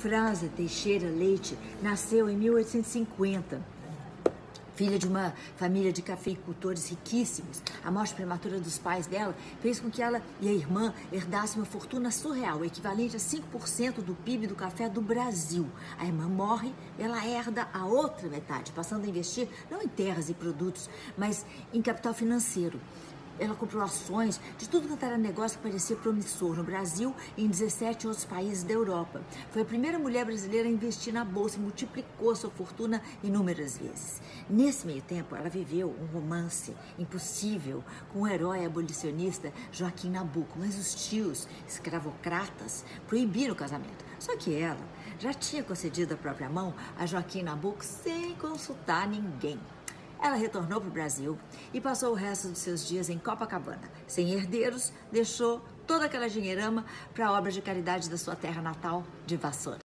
Franza Teixeira Leite nasceu em 1850 filha de uma família de cafeicultores riquíssimos. A morte prematura dos pais dela fez com que ela e a irmã herdassem uma fortuna surreal, equivalente a 5% do PIB do café do Brasil. A irmã morre, ela herda a outra metade, passando a investir não em terras e produtos, mas em capital financeiro. Ela comprou ações de tudo quanto era negócio que parecia promissor no Brasil e em 17 outros países da Europa. Foi a primeira mulher brasileira a investir na bolsa e multiplicou sua fortuna inúmeras vezes. Nesse meio tempo, ela viveu um romance impossível com o herói abolicionista Joaquim Nabuco, mas os tios escravocratas proibiram o casamento. Só que ela já tinha concedido a própria mão a Joaquim Nabuco sem consultar ninguém. Ela retornou para o Brasil e passou o resto dos seus dias em Copacabana. Sem herdeiros, deixou toda aquela dinheirama para a obra de caridade da sua terra natal de Vassoura.